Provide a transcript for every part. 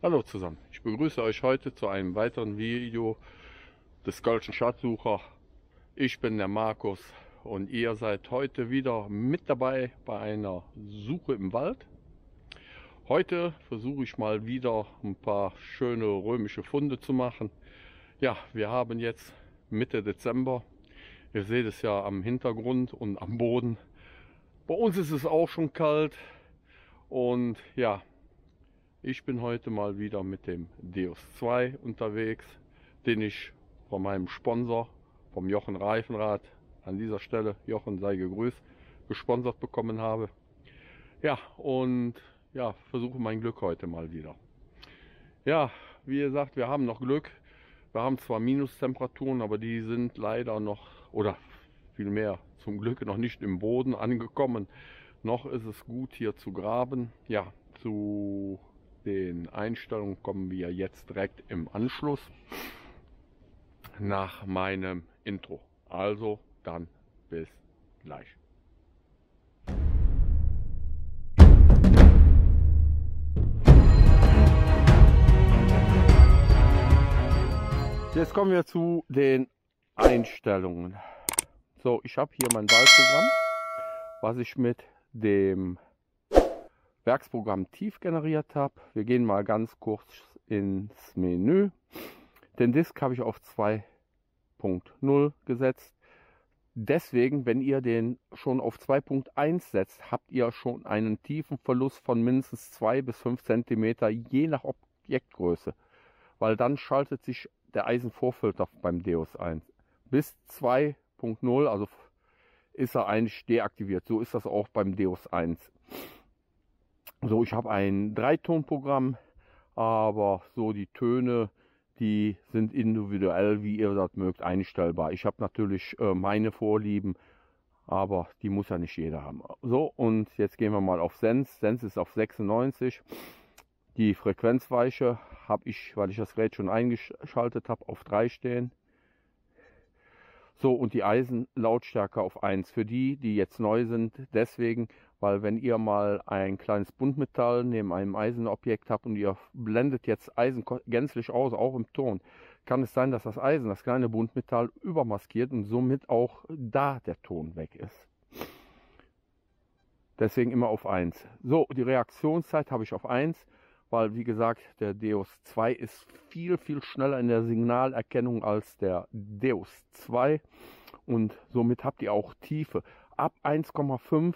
Hallo zusammen, ich begrüße euch heute zu einem weiteren Video des Gölschen Schatzsucher. Ich bin der Markus und ihr seid heute wieder mit dabei bei einer Suche im Wald. Heute versuche ich mal wieder ein paar schöne römische Funde zu machen. Ja, wir haben jetzt Mitte Dezember. Ihr seht es ja am Hintergrund und am Boden. Bei uns ist es auch schon kalt und ja, ich bin heute mal wieder mit dem Deus 2 unterwegs, den ich von meinem Sponsor, vom Jochen Reifenrad, an dieser Stelle, Jochen sei gegrüßt, gesponsert bekommen habe. Ja, und ja, versuche mein Glück heute mal wieder. Ja, wie gesagt, wir haben noch Glück. Wir haben zwar Minustemperaturen, aber die sind leider noch, oder vielmehr zum Glück noch nicht im Boden angekommen. Noch ist es gut hier zu graben. Ja, zu den Einstellungen kommen wir jetzt direkt im Anschluss nach meinem Intro. Also dann bis gleich. Jetzt kommen wir zu den Einstellungen. So, ich habe hier mein Wahlprogramm, was ich mit dem Werksprogramm tief generiert habe. Wir gehen mal ganz kurz ins Menü. Den Disk habe ich auf 2.0 gesetzt. Deswegen, wenn ihr den schon auf 2.1 setzt, habt ihr schon einen tiefen Verlust von mindestens 2 bis 5 cm, je nach Objektgröße. Weil dann schaltet sich der Eisenvorfilter beim Deus ein. Bis 2.0, also ist er eigentlich deaktiviert. So ist das auch beim Deus 1. So, ich habe ein Dreitonprogramm, aber so die Töne, die sind individuell, wie ihr das mögt, einstellbar. Ich habe natürlich äh, meine Vorlieben, aber die muss ja nicht jeder haben. So, und jetzt gehen wir mal auf Sens. Sens ist auf 96. Die Frequenzweiche habe ich, weil ich das Gerät schon eingeschaltet habe, auf 3 stehen. So, und die Eisenlautstärke auf 1. Für die, die jetzt neu sind, deswegen, weil wenn ihr mal ein kleines Buntmetall neben einem Eisenobjekt habt und ihr blendet jetzt Eisen gänzlich aus, auch im Ton, kann es sein, dass das Eisen, das kleine Buntmetall, übermaskiert und somit auch da der Ton weg ist. Deswegen immer auf 1. So, die Reaktionszeit habe ich auf 1 weil wie gesagt, der Deus 2 ist viel, viel schneller in der Signalerkennung als der Deus 2 und somit habt ihr auch Tiefe. Ab 1,5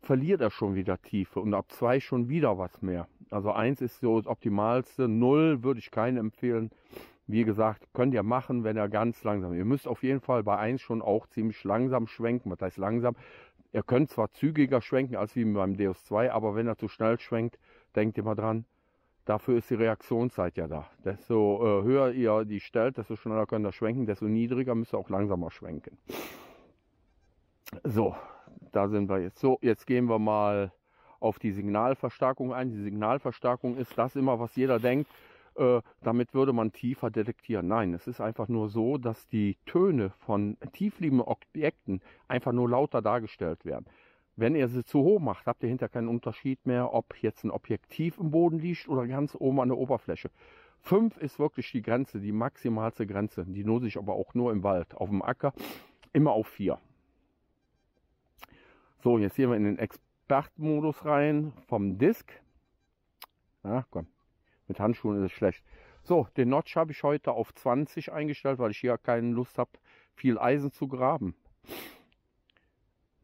verliert er schon wieder Tiefe und ab 2 schon wieder was mehr. Also 1 ist so das Optimalste, 0 würde ich keinen empfehlen. Wie gesagt, könnt ihr machen, wenn er ganz langsam. Ihr müsst auf jeden Fall bei 1 schon auch ziemlich langsam schwenken. Was heißt langsam? Ihr könnt zwar zügiger schwenken als wie beim Deus 2, aber wenn er zu schnell schwenkt, denkt immer dran, Dafür ist die Reaktionszeit ja da. Desto äh, höher ihr die stellt, desto schneller könnt ihr schwenken, desto niedriger müsst ihr auch langsamer schwenken. So, da sind wir jetzt. So, jetzt gehen wir mal auf die Signalverstärkung ein. Die Signalverstärkung ist das immer, was jeder denkt, äh, damit würde man tiefer detektieren. Nein, es ist einfach nur so, dass die Töne von tiefliegenden Objekten einfach nur lauter dargestellt werden. Wenn ihr sie zu hoch macht, habt ihr hinter keinen Unterschied mehr, ob jetzt ein Objektiv im Boden liegt oder ganz oben an der Oberfläche. 5 ist wirklich die Grenze, die maximalste Grenze. Die nutze ich aber auch nur im Wald. Auf dem Acker immer auf 4. So, jetzt gehen wir in den Expertmodus rein vom Disk. Ja, komm, mit Handschuhen ist es schlecht. So, den Notch habe ich heute auf 20 eingestellt, weil ich hier keine Lust habe, viel Eisen zu graben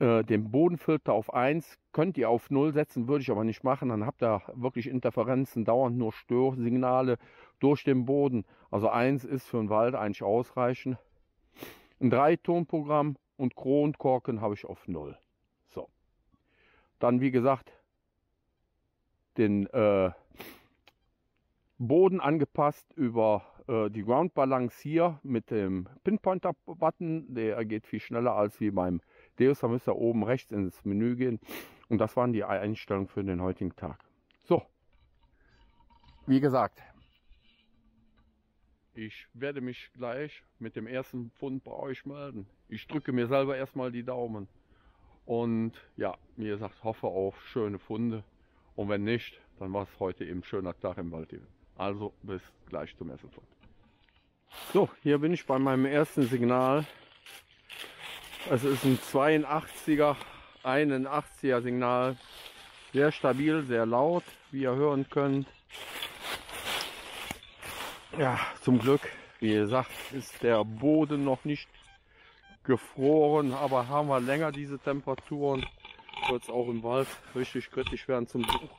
äh, den Bodenfilter auf 1 könnt ihr auf 0 setzen, würde ich aber nicht machen. Dann habt ihr wirklich Interferenzen, dauernd nur Störsignale durch den Boden. Also 1 ist für den Wald eigentlich ausreichend. Ein Dreitonprogramm und Kronkorken habe ich auf 0. So. Dann wie gesagt den äh, Boden angepasst über äh, die Ground Balance hier mit dem Pinpointer Button. Der geht viel schneller als wie beim Deus, da müsst ihr oben rechts ins Menü gehen. Und das waren die Einstellungen für den heutigen Tag. So, wie gesagt, ich werde mich gleich mit dem ersten Pfund bei euch melden. Ich drücke mir selber erstmal die Daumen. Und ja, wie gesagt, hoffe auf schöne Funde. Und wenn nicht, dann war es heute eben schöner Tag im Wald. Also bis gleich zum Messepunkt. So, hier bin ich bei meinem ersten Signal. Es ist ein 82er, 81er Signal. Sehr stabil, sehr laut, wie ihr hören könnt. Ja, zum Glück, wie gesagt, ist der Boden noch nicht gefroren, aber haben wir länger diese Temperaturen, wird es auch im Wald richtig kritisch werden zum Suchen.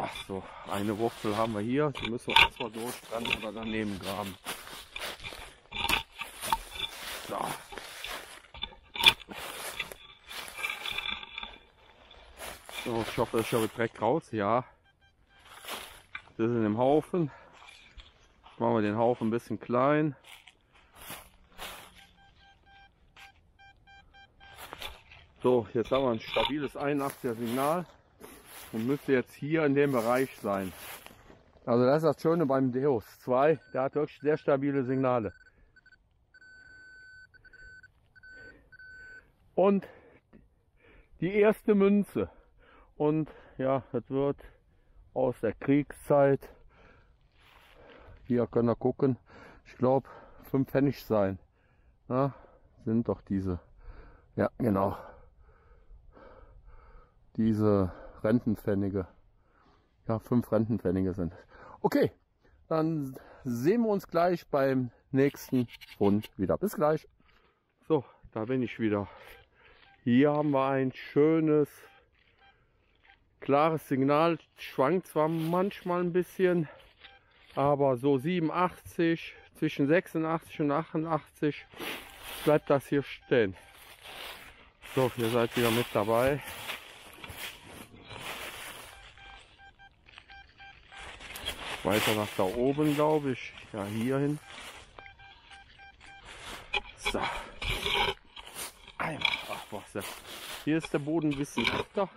Ach so, eine Wurzel haben wir hier, die müssen wir erstmal durchtrennen oder daneben graben. So. So, ich hoffe, ich habe Dreck raus. Ja. Das ist in dem Haufen. Machen wir den Haufen ein bisschen klein. So, jetzt haben wir ein stabiles 81er Signal und müsste jetzt hier in dem Bereich sein. Also das ist das Schöne beim Deus 2, der hat wirklich sehr stabile Signale. Und die erste Münze. Und ja, das wird aus der Kriegszeit. Hier können wir gucken. Ich glaube 5 Pfennig sein. Na, sind doch diese. Ja, genau. Diese Rentenpfennige. Ja, 5 Rentenpfennige sind es. Okay, dann sehen wir uns gleich beim nächsten Fund wieder. Bis gleich. So, da bin ich wieder. Hier haben wir ein schönes klares Signal, schwankt zwar manchmal ein bisschen, aber so 87, zwischen 86 und 88 bleibt das hier stehen. So, ihr seid wieder mit dabei. Weiter nach da oben, glaube ich. Ja, hier hin. So. Einmal. Ach, was Hier ist der Boden ein bisschen dichter.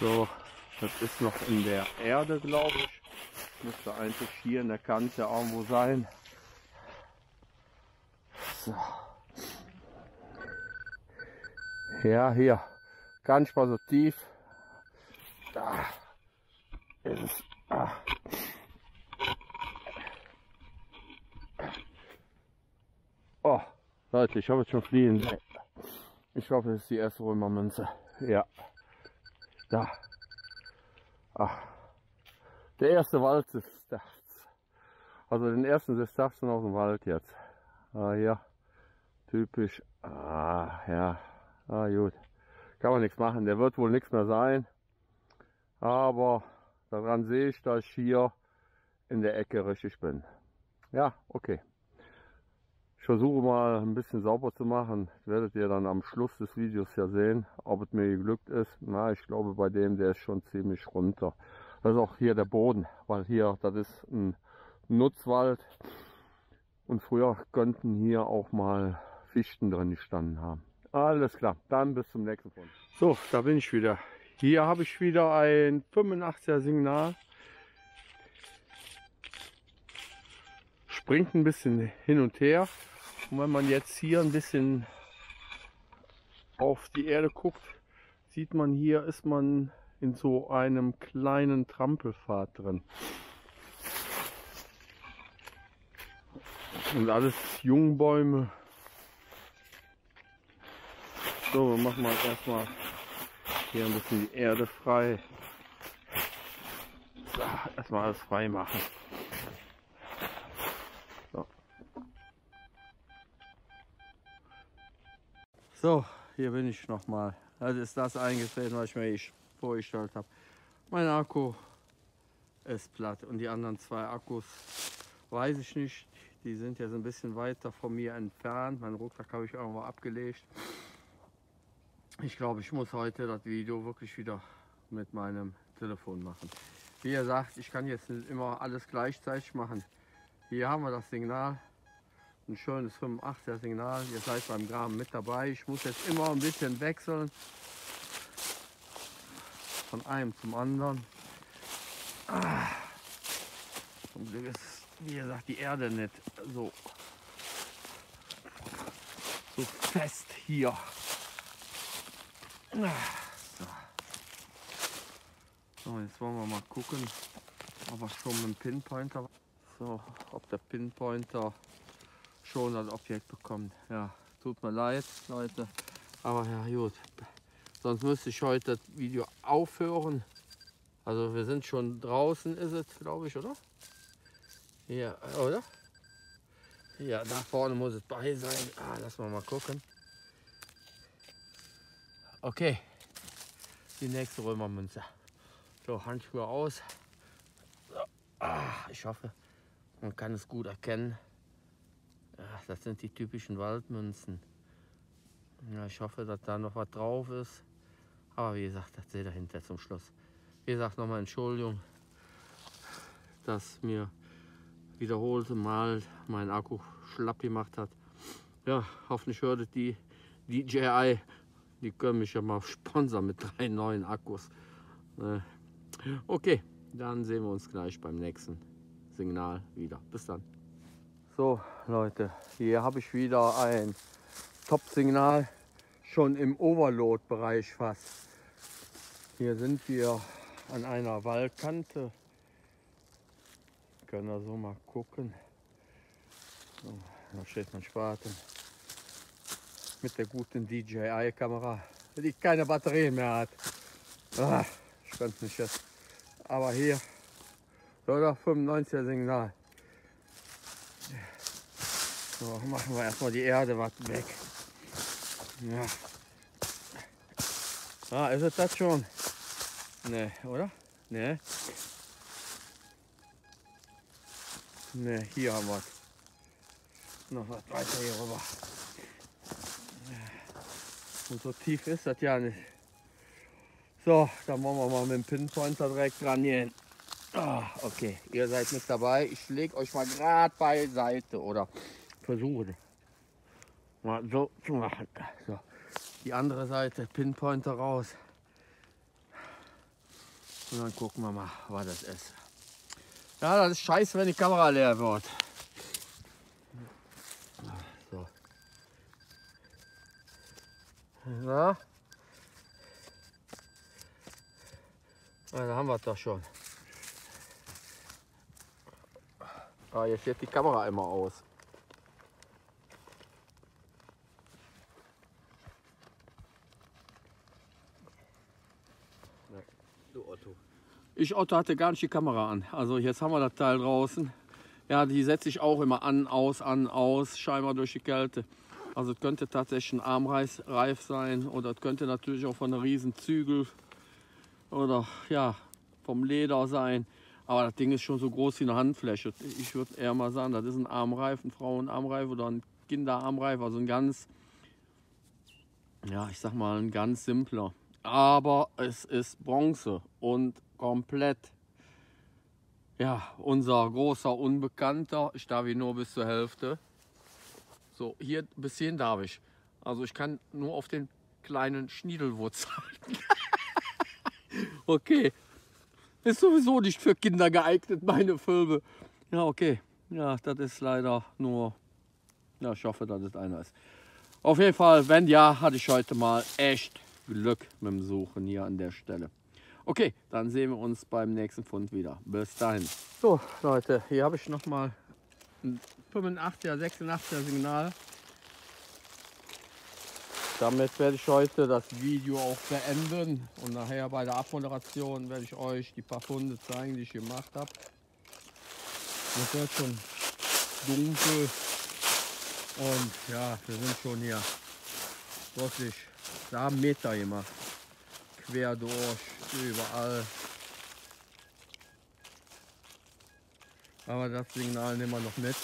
So, das ist noch in der Erde, glaube ich. Müsste eigentlich hier in der Kante irgendwo sein. So. Ja, hier. Ganz mal so tief. Da ist es. Ah. Oh, Leute, ich habe jetzt schon fliehen. Ich hoffe, es ist die erste Römermünze. Ja. Da. Ach. Der erste Wald ist das. Also den ersten Sestafsen aus dem Wald jetzt. Ah, hier. Typisch. Ah, ja. Ah, gut. Kann man nichts machen. Der wird wohl nichts mehr sein. Aber daran sehe ich, dass ich hier in der Ecke richtig bin. Ja, okay. Ich versuche mal ein bisschen sauber zu machen. Werdet ihr dann am Schluss des Videos ja sehen, ob es mir geglückt ist. Na, ich glaube bei dem, der ist schon ziemlich runter. Das ist auch hier der Boden, weil hier, das ist ein Nutzwald. Und früher könnten hier auch mal Fichten drin gestanden haben. Alles klar, dann bis zum nächsten Mal. So, da bin ich wieder. Hier habe ich wieder ein 85er Signal. Springt ein bisschen hin und her. Und wenn man jetzt hier ein bisschen auf die Erde guckt, sieht man hier ist man in so einem kleinen Trampelpfad drin. Und alles Jungbäume. So, wir machen wir erstmal hier ein bisschen die Erde frei. So, erstmal alles frei machen. So, hier bin ich nochmal. Das ist das eingetreten, was ich mir vorgestellt habe. Mein Akku ist platt und die anderen zwei Akkus weiß ich nicht. Die sind jetzt ein bisschen weiter von mir entfernt. Mein Rucksack habe ich irgendwo abgelegt. Ich glaube, ich muss heute das Video wirklich wieder mit meinem Telefon machen. Wie ihr sagt, ich kann jetzt nicht immer alles gleichzeitig machen. Hier haben wir das Signal ein schönes 85er Signal. Ihr seid beim Graben mit dabei. Ich muss jetzt immer ein bisschen wechseln. Von einem zum anderen. Ah. Zum Glück ist wie gesagt, die Erde nicht so, so fest hier. So. so, jetzt wollen wir mal gucken, ob wir schon mit dem Pinpointer, so, ob der Pinpointer schon das Objekt bekommt. Ja, tut mir leid, Leute, aber ja gut. Sonst müsste ich heute das Video aufhören. Also wir sind schon draußen, ist es, glaube ich, oder? Ja, oder? Ja, da vorne muss es bei sein. Ah, lass mal mal gucken. Okay, die nächste Römermünze. So, Handschuhe aus. Ah, ich hoffe, man kann es gut erkennen. Das sind die typischen Waldmünzen. Ja, ich hoffe, dass da noch was drauf ist. Aber wie gesagt, das seht ihr hinter zum Schluss. Wie gesagt, nochmal Entschuldigung, dass mir wiederholte Mal mein Akku schlapp gemacht hat. Ja, hoffentlich hört die DJI. Die können mich ja mal sponsern mit drei neuen Akkus. Äh, okay, dann sehen wir uns gleich beim nächsten Signal wieder. Bis dann. So Leute, hier habe ich wieder ein Top-Signal, schon im Overload-Bereich fast. Hier sind wir an einer Waldkante. Können wir so mal gucken. So, da steht mein Spaten mit der guten DJI-Kamera, die keine Batterie mehr hat. Ah, ich könnte nicht jetzt. Aber hier, oder 95er Signal. So, machen wir erstmal die Erde was weg. Ja. Ah, ist es das schon? Ne, oder? Ne. Ne, hier haben wir es. Noch was weiter hier rüber. Und so tief ist das ja nicht. So, dann wollen wir mal mit dem Pinpointer direkt dran gehen. Ah, okay, ihr seid mit dabei. Ich lege euch mal gerade beiseite oder versuche mal so zu machen. So, die andere Seite, Pinpointer raus. Und dann gucken wir mal, was das ist. Ja, das ist scheiße, wenn die Kamera leer wird. So. Na? Na, da haben wir es doch schon. Ah, jetzt steht die Kamera immer aus. Ich Otto hatte gar nicht die Kamera an. Also jetzt haben wir das Teil draußen. Ja, die setze ich auch immer an, aus, an, aus, scheinbar durch die Kälte. Also es könnte tatsächlich ein Armreif sein oder es könnte natürlich auch von einer riesen Zügel oder ja, vom Leder sein. Aber das Ding ist schon so groß wie eine Handfläche. Ich würde eher mal sagen, das ist ein Armreif, ein Frauenarmreif oder ein Kinderarmreif. Also ein ganz, ja, ich sag mal, ein ganz simpler. Aber es ist Bronze und komplett. Ja, unser großer Unbekannter. Ich darf ihn nur bis zur Hälfte. So, hier bis hierhin darf ich. Also ich kann nur auf den kleinen Schniedelwurz halten. okay. Ist sowieso nicht für Kinder geeignet, meine Filme. Ja, okay. Ja, das ist leider nur... Ja, ich hoffe, dass es einer ist. Auf jeden Fall, wenn ja, hatte ich heute mal echt Glück mit dem Suchen hier an der Stelle. Okay, dann sehen wir uns beim nächsten Fund wieder. Bis dahin. So Leute, hier habe ich noch mal ein 85er, 86er Signal. Damit werde ich heute das Video auch beenden und nachher bei der Abmoderation werde ich euch die paar Funde zeigen, die ich gemacht habe. Es wird schon dunkel und ja, wir sind schon hier wirklich, wir haben Meter gemacht, quer durch, überall. Aber das Signal nehmen wir noch mit.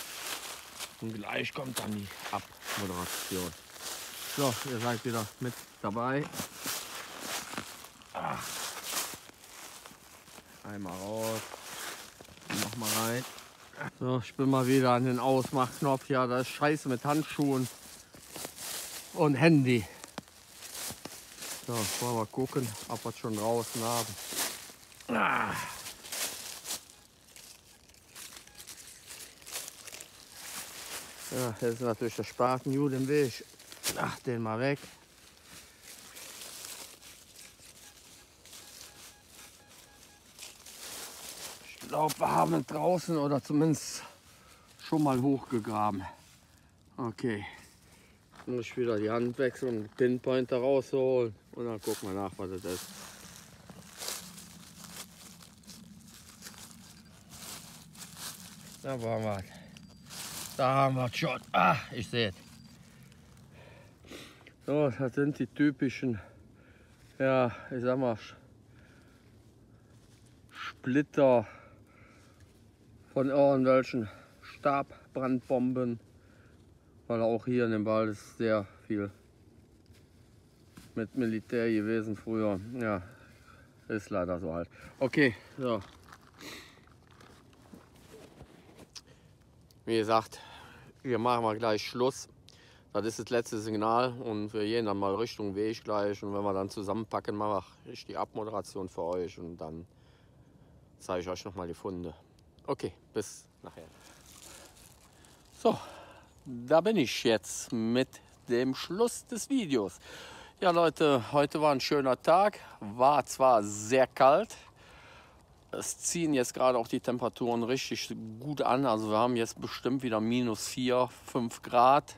Und gleich kommt dann die Abmoderation. So, ihr seid wieder mit dabei. Ah. Einmal raus. Nochmal rein. So, ich bin mal wieder an den Ausmachknopf. Ja, das ist scheiße mit Handschuhen und Handy. So, wollen wir gucken, ob wir es schon draußen haben. Ah. Ja, das ist natürlich der Spaten im Weg. Ach, den mal weg. Ich glaube, wir haben ihn draußen oder zumindest schon mal hochgegraben. Okay. Jetzt muss ich wieder die Hand wechseln und den Pinpointer rausholen und dann gucken wir nach, was das ist. Da waren wir. Da haben wir es schon. Ah, ich sehe es. So, das sind die typischen, ja, ich sag mal, Splitter von irgendwelchen Stabbrandbomben, weil auch hier in dem Wald ist sehr viel mit Militär gewesen früher. Ja, ist leider so alt. Okay, so. Wie gesagt, wir machen mal gleich Schluss. Das ist das letzte Signal und wir gehen dann mal Richtung Weg gleich. Und wenn wir dann zusammenpacken, mache ich die Abmoderation für euch und dann zeige ich euch nochmal die Funde. Okay, bis nachher. So, da bin ich jetzt mit dem Schluss des Videos. Ja Leute, heute war ein schöner Tag. War zwar sehr kalt, es ziehen jetzt gerade auch die Temperaturen richtig gut an. Also wir haben jetzt bestimmt wieder minus 4, 5 Grad.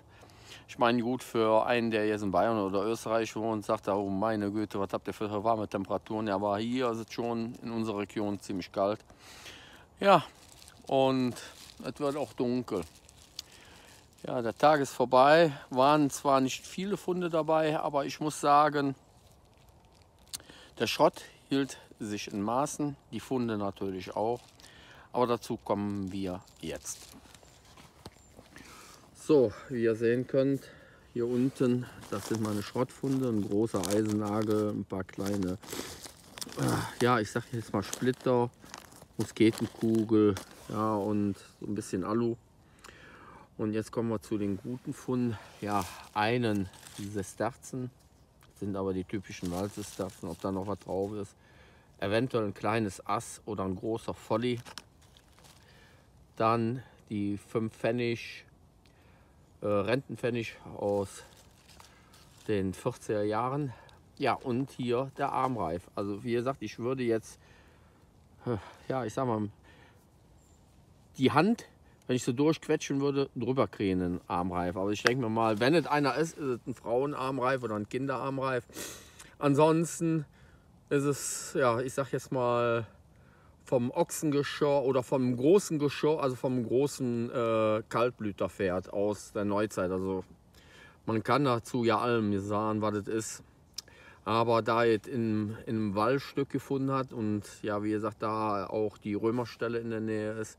Ich meine, gut, für einen, der jetzt in Bayern oder Österreich wohnt, sagt er, oh meine Güte, was habt ihr für warme Temperaturen? Ja, aber hier ist es schon in unserer Region ziemlich kalt. Ja, und es wird auch dunkel. Ja, der Tag ist vorbei. Waren zwar nicht viele Funde dabei, aber ich muss sagen, der Schrott hielt sich in Maßen, die Funde natürlich auch. Aber dazu kommen wir jetzt. So, wie ihr sehen könnt, hier unten, das sind meine Schrottfunde, ein großer Eisennagel, ein paar kleine, äh, ja, ich sag jetzt mal Splitter, Musketenkugel, ja, und so ein bisschen Alu. Und jetzt kommen wir zu den guten Funden. Ja, einen Sesterzen, sind aber die typischen Waldsesterzen, ob da noch was drauf ist eventuell ein kleines Ass oder ein großer Folly. Dann die 5 Pfennig, äh, Rentenpfennig aus den 40er Jahren. Ja, und hier der Armreif. Also wie gesagt, ich würde jetzt, äh, ja, ich sag mal, die Hand, wenn ich so durchquetschen würde, drüber kriegen, einen Armreif. Aber ich denke mir mal, wenn es einer ist, ist es ein Frauenarmreif oder ein Kinderarmreif. Ansonsten ist es, ja, ich sag jetzt mal, vom Ochsengeschirr oder vom großen Geschirr, also vom großen äh, Kaltblüterpferd aus der Neuzeit. Also man kann dazu ja allem sagen, was es ist. Aber da es in, in einem Wallstück gefunden hat und ja, wie gesagt, da auch die Römerstelle in der Nähe ist,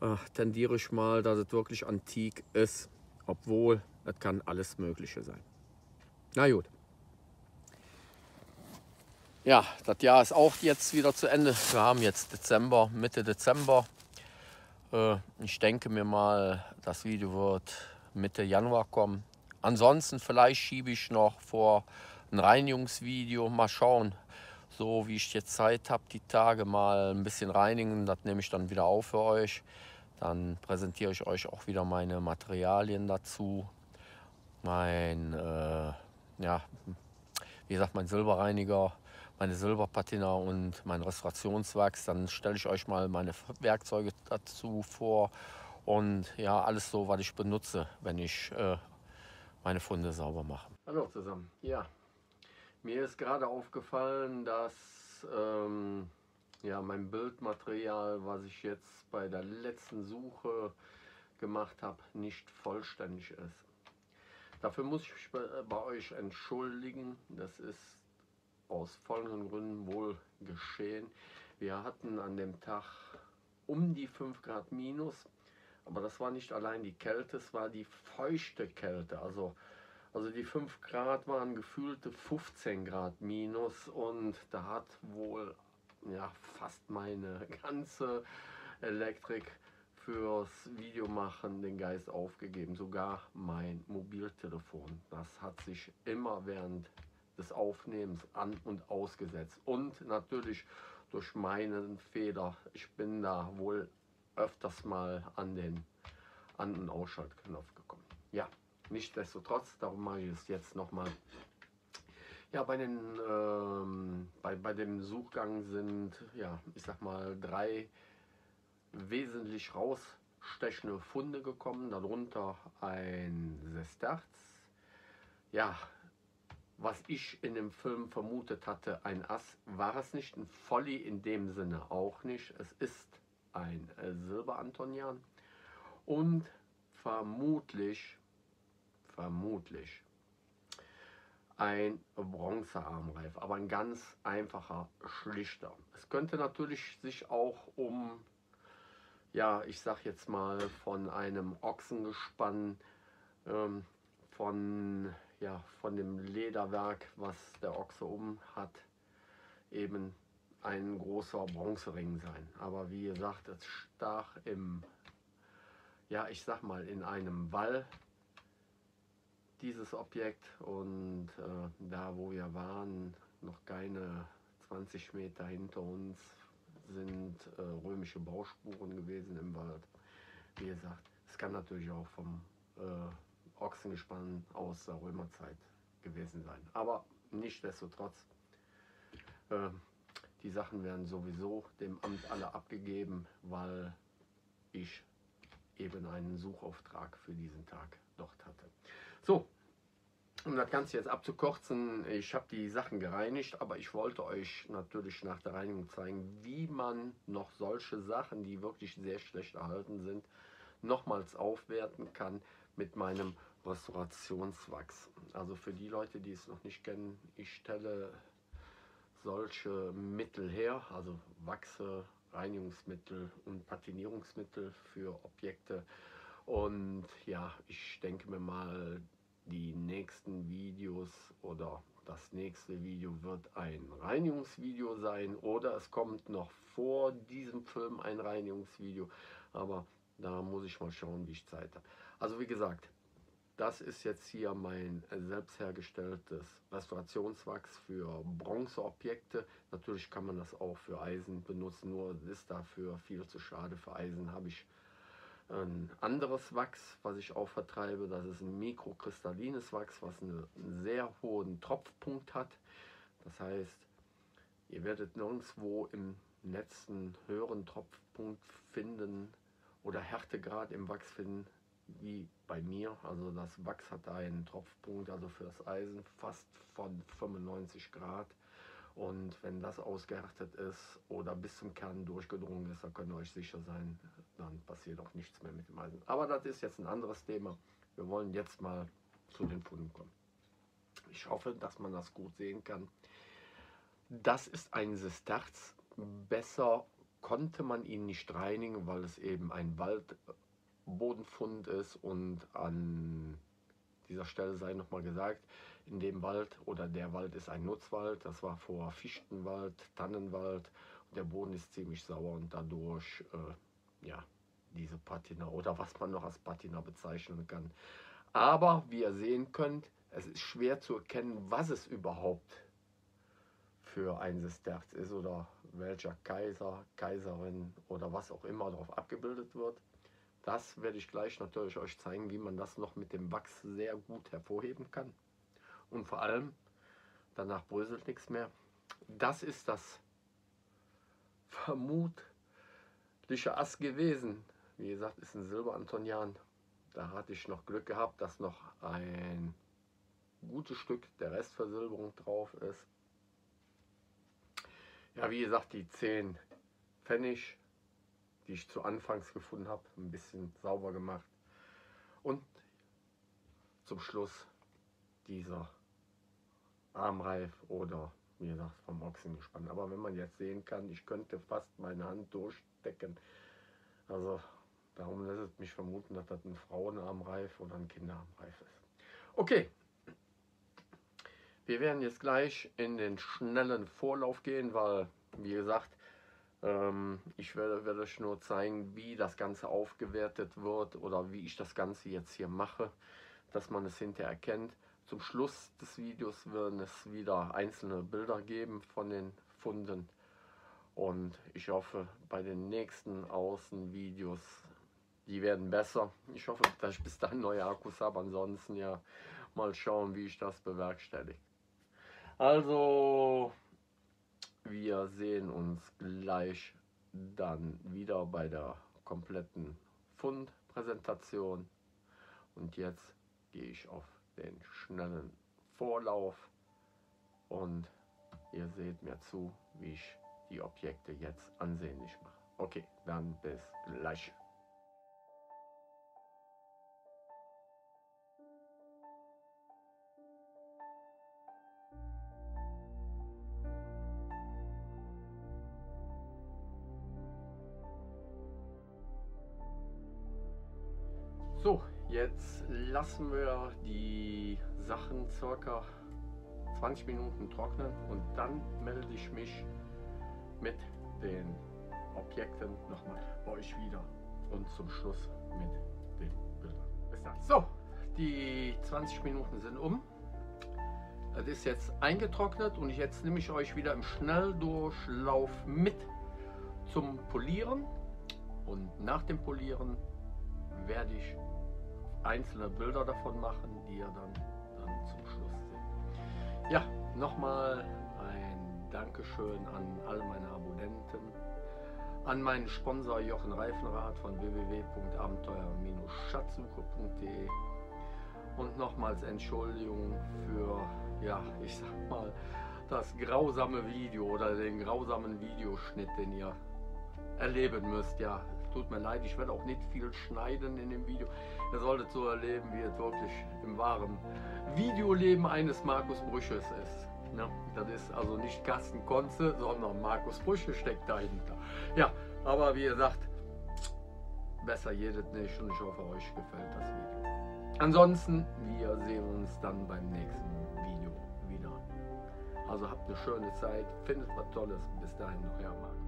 äh, tendiere ich mal, dass es wirklich antik ist. Obwohl, es kann alles Mögliche sein. Na gut. Ja, das Jahr ist auch jetzt wieder zu Ende. Wir haben jetzt Dezember, Mitte Dezember. Äh, ich denke mir mal, das Video wird Mitte Januar kommen. Ansonsten vielleicht schiebe ich noch vor ein Reinigungsvideo. Mal schauen, so wie ich jetzt Zeit habe, die Tage mal ein bisschen reinigen. Das nehme ich dann wieder auf für euch. Dann präsentiere ich euch auch wieder meine Materialien dazu. Mein, äh, ja, wie gesagt, mein Silberreiniger meine Silberpatina und mein Restaurationswachs. Dann stelle ich euch mal meine Werkzeuge dazu vor und ja, alles so, was ich benutze, wenn ich äh, meine Funde sauber mache. Hallo zusammen. Ja, mir ist gerade aufgefallen, dass ähm, ja, mein Bildmaterial, was ich jetzt bei der letzten Suche gemacht habe, nicht vollständig ist. Dafür muss ich mich bei, bei euch entschuldigen. Das ist aus folgenden Gründen wohl geschehen. Wir hatten an dem Tag um die 5 Grad minus, aber das war nicht allein die Kälte, es war die feuchte Kälte. Also, also die 5 Grad waren gefühlte 15 Grad minus und da hat wohl ja, fast meine ganze Elektrik fürs Videomachen den Geist aufgegeben. Sogar mein Mobiltelefon. Das hat sich immer während des Aufnehmens an und ausgesetzt. Und natürlich durch meinen Fehler. Ich bin da wohl öfters mal an den An- und Ausschaltknopf gekommen. Ja, nichtsdestotrotz, darum mache ich es jetzt nochmal. Ja, bei, den, ähm, bei, bei dem Suchgang sind, ja, ich sag mal, drei wesentlich rausstechende Funde gekommen. Darunter ein Sesterz. Ja, was ich in dem Film vermutet hatte, ein Ass, war es nicht. Ein Folly in dem Sinne auch nicht. Es ist ein äh, Silberantonian und vermutlich, vermutlich ein Bronzearmreif, aber ein ganz einfacher, schlichter. Es könnte natürlich sich auch um, ja, ich sag jetzt mal, von einem Ochsengespann, ähm, von, ja, von dem Lederwerk, was der Ochse um hat, eben ein großer Bronzering sein. Aber wie gesagt, es stach im, ja, ich sag mal, in einem Wall dieses Objekt und äh, da wo wir waren, noch keine 20 Meter hinter uns, sind äh, römische Bauspuren gewesen im Wald. Wie gesagt, es kann natürlich auch vom äh, Ochsengespann aus der Römerzeit gewesen sein. Aber nichtsdestotrotz, äh, die Sachen werden sowieso dem Amt alle abgegeben, weil ich eben einen Suchauftrag für diesen Tag dort hatte. So, um das Ganze jetzt abzukürzen, ich habe die Sachen gereinigt, aber ich wollte euch natürlich nach der Reinigung zeigen, wie man noch solche Sachen, die wirklich sehr schlecht erhalten sind, nochmals aufwerten kann mit meinem Restaurationswachs. Also für die Leute, die es noch nicht kennen, ich stelle solche Mittel her, also Wachse, Reinigungsmittel und Patinierungsmittel für Objekte. Und ja, ich denke mir mal, die nächsten Videos oder das nächste Video wird ein Reinigungsvideo sein oder es kommt noch vor diesem Film ein Reinigungsvideo, aber da muss ich mal schauen, wie ich Zeit habe. Also wie gesagt, das ist jetzt hier mein selbst hergestelltes Restaurationswachs für Bronzeobjekte. Natürlich kann man das auch für Eisen benutzen, nur ist dafür viel zu schade. Für Eisen habe ich ein anderes Wachs, was ich auch vertreibe. Das ist ein mikrokristallines Wachs, was einen sehr hohen Tropfpunkt hat. Das heißt, ihr werdet nirgendwo im Netz einen höheren Tropfpunkt finden oder Härtegrad im Wachs finden wie bei mir. Also das Wachs hat einen Tropfpunkt, also für das Eisen fast von 95 Grad. Und wenn das ausgehärtet ist oder bis zum Kern durchgedrungen ist, dann könnt ihr euch sicher sein, dann passiert auch nichts mehr mit dem Eisen. Aber das ist jetzt ein anderes Thema. Wir wollen jetzt mal zu den Funden kommen. Ich hoffe, dass man das gut sehen kann. Das ist ein Sesterz. Besser konnte man ihn nicht reinigen, weil es eben ein Waldbodenfund ist und an dieser Stelle sei nochmal gesagt, in dem Wald oder der Wald ist ein Nutzwald, das war vor Fichtenwald, Tannenwald und der Boden ist ziemlich sauer und dadurch äh, ja, diese Patina oder was man noch als Patina bezeichnen kann. Aber wie ihr sehen könnt, es ist schwer zu erkennen, was es überhaupt für ein Sesterz ist oder welcher Kaiser, Kaiserin oder was auch immer darauf abgebildet wird. Das werde ich gleich natürlich euch zeigen, wie man das noch mit dem Wachs sehr gut hervorheben kann. Und vor allem, danach bröselt nichts mehr. Das ist das vermutliche Ass gewesen. Wie gesagt, ist ein Silberantonian. Da hatte ich noch Glück gehabt, dass noch ein gutes Stück der Restversilberung drauf ist. Ja, wie gesagt, die 10 Pfennig die ich zu Anfangs gefunden habe, ein bisschen sauber gemacht. Und zum Schluss dieser Armreif oder wie gesagt vom Ochsen gespannt. Aber wenn man jetzt sehen kann, ich könnte fast meine Hand durchstecken. Also darum lässt es mich vermuten, dass das ein Frauenarmreif oder ein Kinderarmreif ist. Okay, wir werden jetzt gleich in den schnellen Vorlauf gehen, weil wie gesagt, ich werde, werde euch nur zeigen, wie das Ganze aufgewertet wird oder wie ich das Ganze jetzt hier mache, dass man es hinterher erkennt. Zum Schluss des Videos werden es wieder einzelne Bilder geben von den Funden. Und ich hoffe, bei den nächsten Außenvideos, die werden besser. Ich hoffe, dass ich bis dahin neue Akkus habe. Ansonsten ja mal schauen, wie ich das bewerkstellige. Also, wir sehen uns gleich dann wieder bei der kompletten Fundpräsentation. Und jetzt gehe ich auf den schnellen Vorlauf und ihr seht mir zu, wie ich die Objekte jetzt ansehnlich mache. Okay, dann bis gleich. So, jetzt lassen wir die Sachen circa 20 Minuten trocknen und dann melde ich mich mit den Objekten nochmal bei euch wieder und zum Schluss mit den Bildern. Bis dann. So, die 20 Minuten sind um. Das ist jetzt eingetrocknet und jetzt nehme ich euch wieder im Schnelldurchlauf mit zum Polieren und nach dem Polieren werde ich einzelne Bilder davon machen, die ihr dann, dann zum Schluss seht. Ja, nochmal ein Dankeschön an all meine Abonnenten, an meinen Sponsor Jochen Reifenrath von www.abenteuer-schatzsuche.de und nochmals Entschuldigung für, ja, ich sag mal, das grausame Video oder den grausamen Videoschnitt, den ihr erleben müsst. Ja, tut mir leid, ich werde auch nicht viel schneiden in dem Video. Ihr solltet so erleben, wie es wirklich im wahren Videoleben eines Markus Brüches ist. Ja, das ist also nicht Carsten Konze, sondern Markus Brüche steckt dahinter. Ja, aber wie gesagt, besser jedes nicht und ich hoffe, euch gefällt das Video. Ansonsten, wir sehen uns dann beim nächsten Video wieder. Also habt eine schöne Zeit, findet was Tolles. Bis dahin noch, Markus.